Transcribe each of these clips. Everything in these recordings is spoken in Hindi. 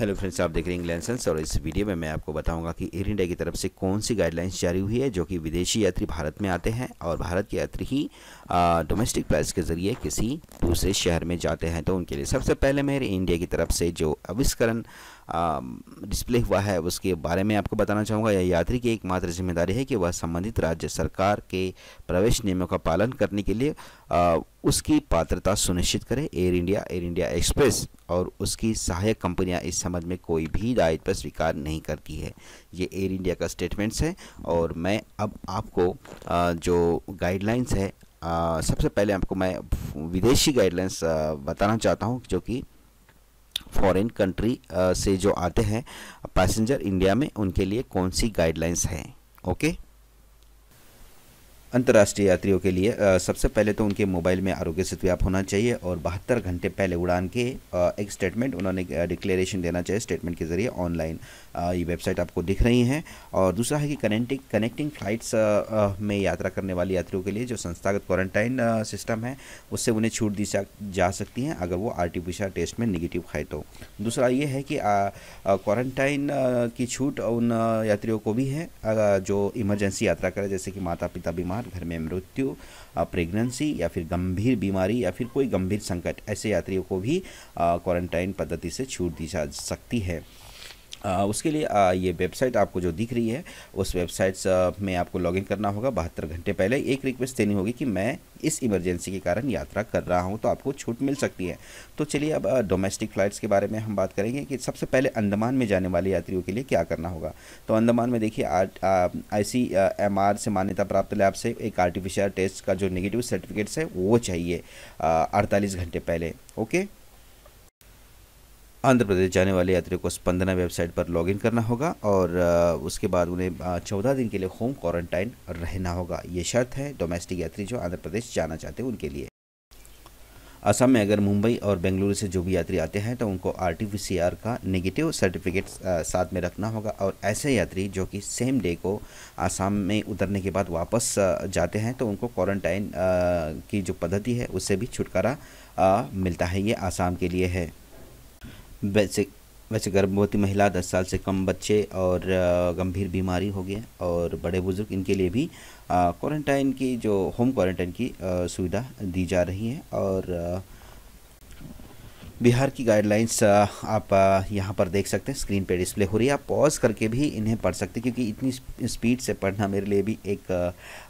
हेलो फ्रेंड्स आप देख रहे हैं इंग्लैंड और इस वीडियो में मैं आपको बताऊँगा कि एयर इंडिया की तरफ़ से कौन सी गाइडलाइंस जारी हुई है जो कि विदेशी यात्री भारत में आते हैं और भारत के यात्री ही डोमेस्टिक प्राइस के ज़रिए किसी दूसरे शहर में जाते हैं। तो उनके लिए सबसे पहले मैं इंडिया की तरफ़ से जो आविष्करण डिस्प्ले हुआ है उसके बारे में आपको बताना चाहूँगा। यह यात्री की एकमात्र ज़िम्मेदारी है कि वह संबंधित राज्य सरकार के प्रवेश नियमों का पालन करने के लिए आ, उसकी पात्रता सुनिश्चित करे। Air India Air India Express और उसकी सहायक कंपनियाँ इस संबंध में कोई भी दायित्व स्वीकार नहीं करती है। ये एयर इंडिया का स्टेटमेंट्स है और मैं अब आपको आ, जो गाइडलाइंस है आ, सबसे पहले आपको मैं विदेशी गाइडलाइंस बताना चाहता हूँ जो कि फॉरेन कंट्री से जो आते हैं पैसेंजर इंडिया में, उनके लिए कौन सी गाइडलाइंस हैं? ओके अंतर्राष्ट्रीय यात्रियों के लिए सबसे पहले तो उनके मोबाइल में आरोग्य सेतु ऐप होना चाहिए और बहत्तर घंटे पहले उड़ान के एक स्टेटमेंट उन्होंने डिक्लेरेशन देना चाहिए स्टेटमेंट के ज़रिए ऑनलाइन ये वेबसाइट आपको दिख रही हैं। और दूसरा है कि कनेक्टिंग कनेक्टिंग फ़्लाइट्स में यात्रा करने वाले यात्रियों के लिए जो संस्थागत क्वारंटाइन सिस्टम है, उससे उन्हें छूट दी जा सकती हैं अगर वो आर टी टेस्ट में निगेटिव खाए तो। दूसरा ये है कि क्वारंटाइन की छूट उन यात्रियों को भी है जो इमरजेंसी यात्रा करें, जैसे कि माता पिता बीमार घर में मृत्यु प्रेगनेंसी या फिर गंभीर बीमारी या फिर कोई गंभीर संकट, ऐसे यात्रियों को भी क्वारंटाइन पद्धति से छूट दी जा सकती है। उसके लिए ये वेबसाइट आपको जो दिख रही है, उस वेबसाइट में आपको लॉगिन करना होगा। बहत्तर घंटे पहले एक रिक्वेस्ट देनी होगी कि मैं इस इमरजेंसी के कारण यात्रा कर रहा हूँ तो आपको छूट मिल सकती है। तो चलिए अब डोमेस्टिक फ़्लाइट्स के बारे में हम बात करेंगे कि सबसे पहले अंडमान में जाने वाले यात्रियों के लिए क्या करना होगा। तो अंडमान में देखिए आई सी एम आर से मान्यता प्राप्त लैब से एक आर्टिफिशियल टेस्ट का जो निगेटिव सर्टिफिकेट्स है, वो चाहिए अड़तालीस घंटे पहले, ओके? आंध्र प्रदेश जाने वाले यात्रियों को स्पंदना वेबसाइट पर लॉगिन करना होगा और उसके बाद उन्हें चौदह दिन के लिए होम क्वारंटाइन रहना होगा। ये शर्त है डोमेस्टिक यात्री जो आंध्र प्रदेश जाना चाहते हैं उनके लिए। असम में अगर मुंबई और बेंगलुरु से जो भी यात्री आते हैं तो उनको आर टी का नेगेटिव सर्टिफिकेट साथ में रखना होगा और ऐसे यात्री जो कि सेम डे को आसाम में उतरने के बाद वापस जाते हैं तो उनको क्वारंटाइन की जो पद्धति है, उससे भी छुटकारा मिलता है। ये आसाम के लिए है। वैसे वैसे गर्भवती महिला दस साल से कम बच्चे और गंभीर बीमारी हो गया और बड़े बुज़ुर्ग इनके लिए भी क्वारंटाइन की जो होम क्वारंटाइन की सुविधा दी जा रही है और बिहार की गाइडलाइंस आप यहाँ पर देख सकते हैं स्क्रीन पे डिस्प्ले हो रही है। आप पॉज करके भी इन्हें पढ़ सकते हैं, क्योंकि इतनी स्पीड से पढ़ना मेरे लिए भी एक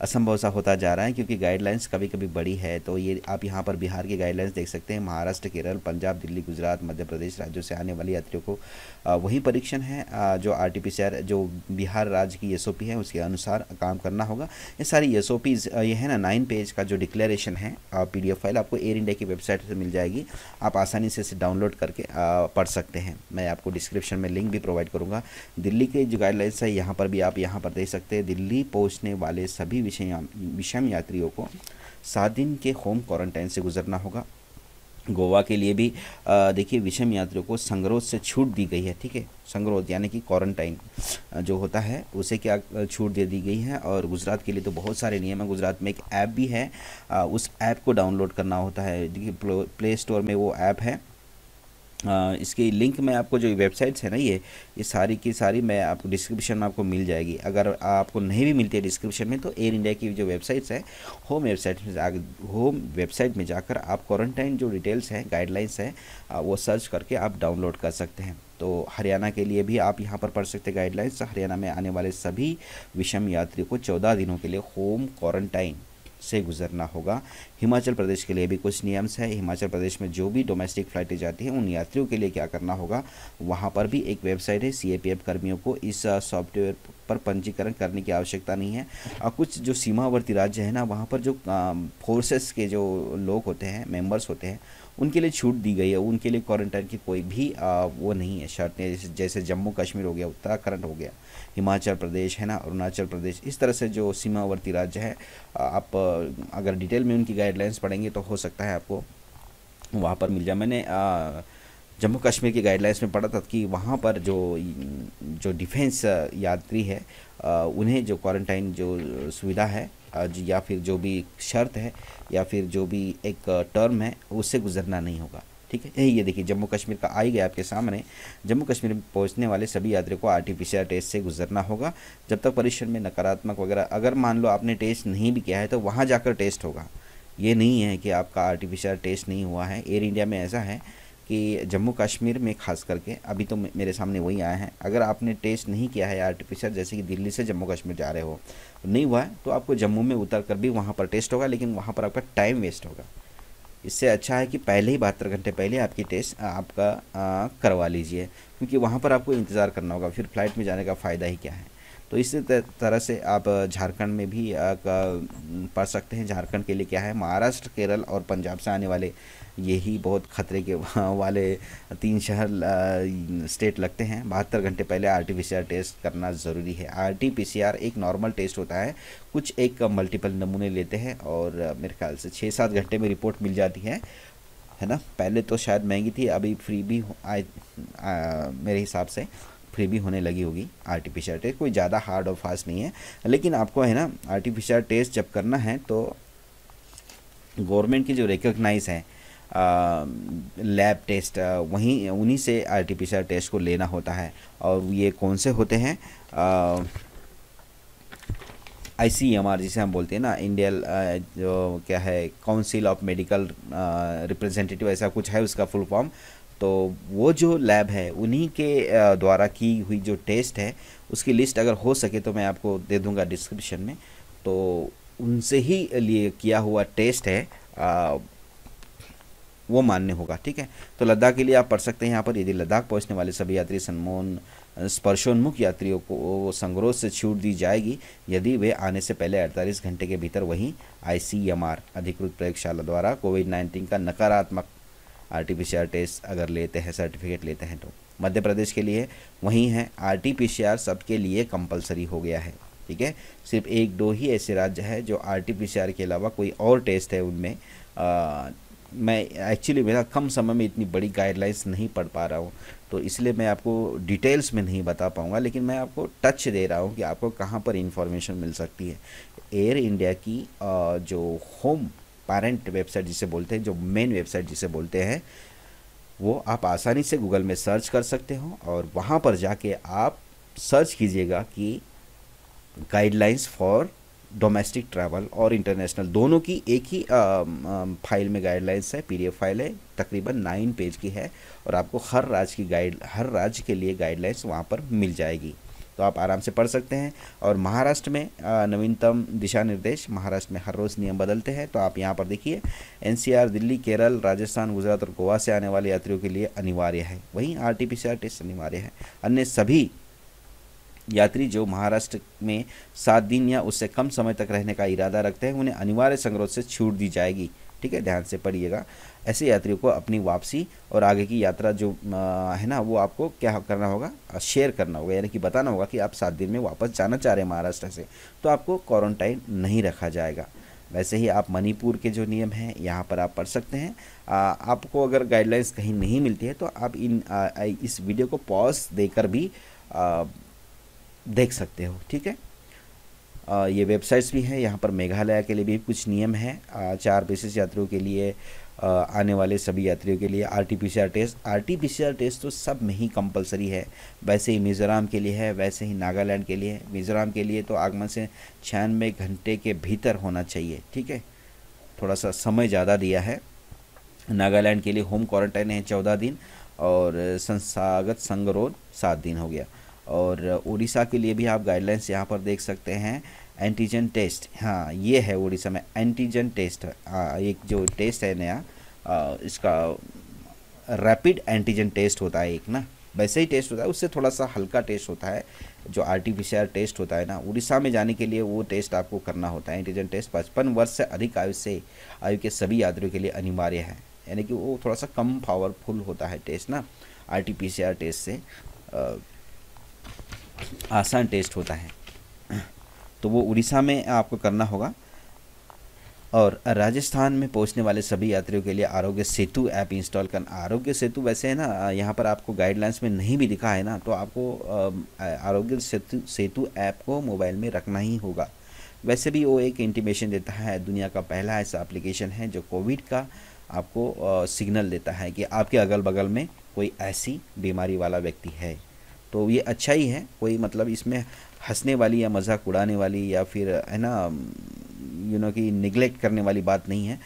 असंभव सा होता जा रहा है, क्योंकि गाइडलाइंस कभी कभी बड़ी है। तो ये आप यहाँ पर बिहार की गाइडलाइंस देख सकते हैं, महाराष्ट्र, केरल, पंजाब, दिल्ली, गुजरात, मध्य प्रदेश राज्यों से आने वाले यात्रियों को वही परीक्षण है जो आरटीपीसीआर जो बिहार राज्य की एसओपी है, उसके अनुसार काम करना होगा। ये सारी एस ये है ना नाइन पेज का जो डिक्लेरेशन है पीडीएफ फ़ाइल आपको एयर इंडिया की वेबसाइट से मिल जाएगी। आप आसानी से इसे डाउनलोड करके पढ़ सकते हैं। मैं आपको डिस्क्रिप्शन में लिंक भी प्रोवाइड करूँगा। दिल्ली के जो गाइडलाइंस है, यहाँ पर भी आप यहाँ पर देख सकते हैं। दिल्ली पहुँचने वाले सभी विषय, विषम यात्रियों को सात दिन के होम क्वारंटाइन से गुजरना होगा। गोवा के लिए भी देखिए विषम यात्रियों को संगरोध से छूट दी गई है, ठीक है? संगरोध यानी कि क्वारंटाइन जो होता है, उसे क्या छूट दे दी गई है और गुजरात के लिए तो बहुत सारे नियम हैं। गुजरात में एक ऐप भी है उस ऐप को डाउनलोड करना होता है। देखिए प्ले स्टोर में वो ऐप है। इसकी लिंक मैं आपको जो वेबसाइट्स है ना, ये ये सारी की सारी मैं आपको डिस्क्रिप्शन में आपको मिल जाएगी। अगर आपको नहीं भी मिलती है डिस्क्रिप्शन में तो एयर इंडिया की जो वेबसाइट्स है होम वेबसाइट में जा होम वेबसाइट में जाकर आप क्वारंटाइन जो डिटेल्स हैं गाइडलाइंस हैं वो सर्च करके आप डाउनलोड कर सकते हैं। तो हरियाणा के लिए भी आप यहाँ पर पढ़ सकते हैं गाइडलाइंस हरियाणा में आने वाले सभी विषम यात्रियों को चौदह दिनों के लिए होम क्वारंटाइन से गुजरना होगा। हिमाचल प्रदेश के लिए भी कुछ नियम्स है। हिमाचल प्रदेश में जो भी डोमेस्टिक फ़्लाइटें जाती हैं, उन यात्रियों के लिए क्या करना होगा? वहाँ पर भी एक वेबसाइट है सीएपीएफ कर्मियों को इस सॉफ्टवेयर पर पंजीकरण करने की आवश्यकता नहीं है। और कुछ जो सीमावर्ती राज्य है ना वहाँ पर जो फोर्सेस के जो लोग होते हैं मेंबर्स होते हैं उनके लिए छूट दी गई है। उनके लिए क्वारंटाइन की कोई भी आ, वो नहीं है शर्तें। जैसे जम्मू कश्मीर हो गया उत्तराखंड हो गया हिमाचल प्रदेश है ना अरुणाचल प्रदेश इस तरह से जो सीमावर्ती राज्य है आप अगर डिटेल में उनकी गाइडलाइंस पढ़ेंगे तो हो सकता है आपको वहाँ पर मिल जाए। मैंने जम्मू कश्मीर की गाइडलाइंस में पढ़ा था कि वहाँ पर जो जो डिफेंस यात्री है उन्हें जो क्वारंटाइन जो सुविधा है या फिर जो भी शर्त है, या फिर जो भी एक टर्म है, उससे गुजरना नहीं होगा। ठीक है? ये देखिए, जम्मू कश्मीर का आई गया आपके सामने। जम्मू कश्मीर में पहुँचने वाले सभी यात्रियों को आर टेस्ट से गुजरना होगा। जब तक परीक्षण में नकारात्मक वगैरह, अगर मान लो आपने टेस्ट नहीं भी किया है तो वहाँ जाकर टेस्ट होगा। ये नहीं है कि आपका आर टेस्ट नहीं हुआ है। एयर इंडिया में ऐसा है कि जम्मू कश्मीर में खास करके अभी तो मेरे सामने वही आया है। अगर आपने टेस्ट नहीं किया है आर्टिफिशियल जैसे कि दिल्ली से जम्मू कश्मीर जा रहे हो नहीं हुआ है तो आपको जम्मू में उतर कर भी वहाँ पर टेस्ट होगा लेकिन वहाँ पर आपका टाइम वेस्ट होगा। इससे अच्छा है कि पहले ही बहत्तर घंटे पहले आपकी टेस्ट आपका आ, करवा लीजिए क्योंकि वहाँ पर आपको इंतज़ार करना होगा फिर फ़्लाइट में जाने का फ़ायदा ही क्या है। तो इसी तरह से आप झारखंड में भी पढ़ सकते हैं झारखंड के लिए क्या है महाराष्ट्र केरल और पंजाब से आने वाले यही बहुत खतरे के वाले तीन शहर स्टेट लगते हैं। बहत्तर घंटे पहले आरटीपीसीआर टेस्ट करना ज़रूरी है। आरटीपीसीआर एक नॉर्मल टेस्ट होता है। कुछ एक मल्टीपल नमूने लेते हैं और मेरे ख्याल से छः सात घंटे में रिपोर्ट मिल जाती है। है ना? पहले तो शायद महँगी थी, अभी फ्री भी आए मेरे हिसाब से फ्री भी होने लगी होगी आर्टिफिशियल टेस्ट कोई ज़्यादा हार्ड और फास्ट नहीं है। लेकिन आपको है ना आर्टिफिशियल टेस्ट जब करना है तो गवर्नमेंट की जो रिकोगनाइज है लैब टेस्ट वहीं, उन्हीं से आर्टिफिशियल टेस्ट को लेना होता है। और ये कौन से होते हैं? आई सी एम आर जिसे हम बोलते हैं ना इंडियन जो क्या है काउंसिल ऑफ़ मेडिकल रिप्रेजेंटेटिव ऐसा कुछ है उसका फुल फॉर्म तो वो जो लैब है, उन्हीं के द्वारा की हुई जो टेस्ट है, उसकी लिस्ट अगर हो सके तो मैं आपको दे दूँगा डिस्क्रिप्शन में। तो उनसे ही लिए किया हुआ टेस्ट है वो मान्य होगा, ठीक है? तो लद्दाख के लिए आप पढ़ सकते हैं यहाँ पर। यदि लद्दाख पहुँचने वाले सभी यात्री सन्मोन स्पर्शोन्मुख यात्रियों को संग्रोह से छूट दी जाएगी, यदि वे आने से पहले 48 घंटे के भीतर वहीं आईसीएमआर, अधिकृत प्रयोगशाला द्वारा कोविड 19 का नकारात्मक आर टेस्ट अगर लेते हैं, सर्टिफिकेट लेते हैं तो मध्य प्रदेश के लिए वहीं है आर टी सबके लिए कंपलसरी हो गया है, ठीक है? सिर्फ़ एक दो ही ऐसे राज्य है जो आर के अलावा कोई और टेस्ट है उनमें मैं एक्चुअली मेरा कम समय में इतनी बड़ी गाइडलाइंस नहीं पढ़ पा रहा हूँ तो इसलिए मैं आपको डिटेल्स में नहीं बता पाऊँगा, लेकिन मैं आपको टच दे रहा हूँ कि आपको कहाँ पर इंफॉर्मेशन मिल सकती है। एयर इंडिया की जो होम पेरेंट वेबसाइट जिसे बोलते हैं, जो मेन वेबसाइट जिसे बोलते हैं, वो आप आसानी से गूगल में सर्च कर सकते हो और वहाँ पर जाके आप सर्च कीजिएगा कि गाइडलाइंस फॉर डोमेस्टिक ट्रैवल और इंटरनेशनल दोनों की एक ही फ़ाइल में गाइडलाइंस है पीडीएफ फ़ाइल है, तकरीबन नाइन पेज की है और आपको हर राज्य की गाइड हर राज्य के लिए गाइडलाइंस वहाँ पर मिल जाएगी। तो आप आराम से पढ़ सकते हैं और महाराष्ट्र में नवीनतम दिशा निर्देश, महाराष्ट्र में हर रोज़ नियम बदलते हैं। तो आप यहाँ पर देखिए एनसीआर दिल्ली, केरल, राजस्थान, गुजरात और गोवा से आने वाले यात्रियों के लिए अनिवार्य है। वहीं आर टेस्ट अनिवार्य है। अन्य सभी यात्री जो महाराष्ट्र में सात दिन या उससे कम समय तक रहने का इरादा रखते हैं उन्हें अनिवार्य संग्रोध से छूट दी जाएगी। ठीक है? ध्यान से पढ़िएगा। ऐसे यात्रियों को अपनी वापसी और आगे की यात्रा जो है ना वो आपको क्या करना होगा? शेयर करना होगा यानी कि बताना होगा कि आप सात दिन में वापस जाना चाह रहे हैं महाराष्ट्र से तो आपको क्वारंटाइन नहीं रखा जाएगा। वैसे ही आप मणिपुर के जो नियम हैं यहाँ पर आप पढ़ सकते हैं। आ, आपको अगर गाइडलाइंस कहीं नहीं मिलती है तो आप इन आ, इस वीडियो को पॉज देकर भी आ, देख सकते हो ठीक है? ये वेबसाइट्स भी हैं यहाँ पर मेघालय के लिए भी कुछ नियम हैं। चार विशेष यात्रियों के लिए आ, आने वाले सभी यात्रियों के लिए R T test. R T test तो सब में ही कंपलसरी है। वैसे ही मिज़ोरम के लिए है वैसे ही नागालैंड के लिए। है मिज़ोरम के लिए तो आगमन से छियानवे घंटे के भीतर होना चाहिए ठीक है? थोड़ा सा समय ज़्यादा दिया है। नागालैंड के लिए होम क्वारंटाइन है चौदह दिन और संस्थागत संगरोध सात दिन हो गया। और उड़ीसा के लिए भी आप गाइडलाइंस यहाँ पर देख सकते हैं एंटीजन टेस्ट हाँ ये है उड़ीसा में एंटीजन टेस्ट एक जो टेस्ट है नया आ, इसका रैपिड एंटीजन टेस्ट होता है एक ना वैसे ही टेस्ट होता है उससे थोड़ा सा हल्का टेस्ट होता है जो आरटीपीसीआर टेस्ट होता है ना उड़ीसा में जाने के लिए वो टेस्ट आपको करना होता है एंटीजन टेस्ट पचपन वर्ष से अधिक आयु से आयु के सभी यात्रियों के लिए अनिवार्य है यानी कि वो थोड़ा सा कम पावरफुल होता है टेस्ट ना आरटीपीसीआर टेस्ट से। आसान टेस्ट होता है। तो वो उड़ीसा में आपको करना होगा। और राजस्थान में पहुँचने वाले सभी यात्रियों के लिए आरोग्य सेतु ऐप इंस्टॉल करना। आरोग्य सेतु वैसे है ना, यहाँ पर आपको गाइडलाइंस में नहीं भी दिखा है ना तो आपको आरोग्य सेतु सेतु ऐप को मोबाइल में रखना ही होगा। वैसे भी वो एक इंटीमेशन देता है, दुनिया का पहला ऐसा एप्लीकेशन है जो कोविड का आपको सिग्नल देता है कि आपके अगल बगल में कोई ऐसी बीमारी वाला व्यक्ति है। तो ये अच्छा ही है कोई मतलब इसमें हंसने वाली या मज़ाक उड़ाने वाली या फिर है ना यू नो कि निगलेक्ट करने वाली बात नहीं है।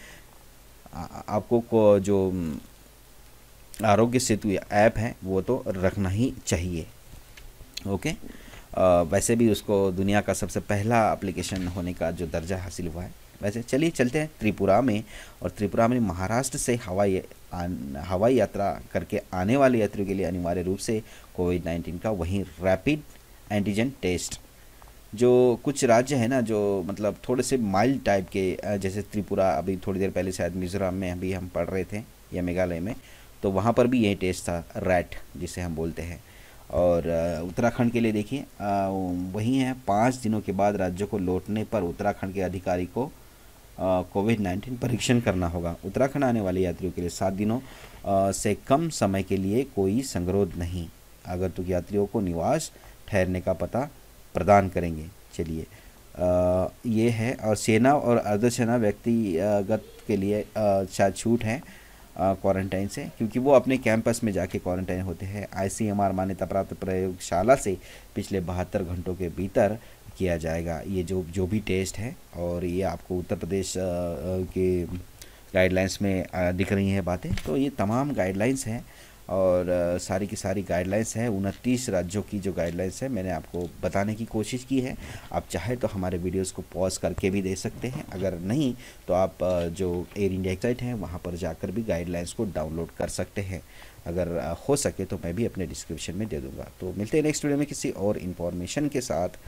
आपको को जो आरोग्य सेतु ऐप है वो तो रखना ही चाहिए। ओके? आ, वैसे भी उसको दुनिया का सबसे पहला एप्लीकेशन होने का जो दर्जा हासिल हुआ है। वैसे चलिए चलते हैं त्रिपुरा में और त्रिपुरा में महाराष्ट्र से हवाई हवाई यात्रा करके आने वाले यात्रियों के लिए अनिवार्य रूप से कोविड नाइन्टीन का वहीं रैपिड एंटीजन टेस्ट जो कुछ राज्य है ना जो मतलब थोड़े से माइल्ड टाइप के जैसे त्रिपुरा अभी थोड़ी देर पहले शायद मिज़ोरम में अभी हम पढ़ रहे थे या मेघालय में तो वहाँ पर भी यही टेस्ट था रैट जिसे हम बोलते हैं। और उत्तराखंड के लिए देखिए वही है पाँच दिनों के बाद राज्यों को लौटने पर उत्तराखंड के अधिकारी को कोविड नाइन्टीन परीक्षण करना होगा। उत्तराखंड आने वाले यात्रियों के लिए सात दिनों आ, से कम समय के लिए कोई संगरोध नहीं। अगर तो यात्रियों को निवास ठहरने का पता प्रदान करेंगे। चलिए ये है, और सेना और अर्धसेना व्यक्तिगत के लिए शायद छूट है क्वारंटाइन से, क्योंकि वो अपने कैंपस में जाके क्वारंटाइन होते हैं। आईसीएमआर मान्यता प्राप्त प्रयोगशाला से पिछले बहत्तर घंटों के भीतर किया जाएगा। ये जो जो भी टेस्ट है, और ये आपको उत्तर प्रदेश के गाइडलाइंस में दिख रही हैं बातें तो ये तमाम गाइडलाइंस हैं। और सारी की सारी गाइडलाइंस हैं। उनतीस राज्यों की जो गाइडलाइंस है, मैंने आपको बताने की कोशिश की है। आप चाहे तो हमारे वीडियोस को पॉज करके भी दे सकते हैं। अगर नहीं तो आप जो एयर इंडिया वेबसाइट है, वहाँ पर जाकर भी गाइडलाइंस को डाउनलोड कर सकते हैं। अगर हो सके तो मैं भी अपने डिस्क्रिप्शन में दे दूँगा। तो मिलते हैं नेक्स्ट वीडियो में किसी और इन्फॉर्मेशन के साथ।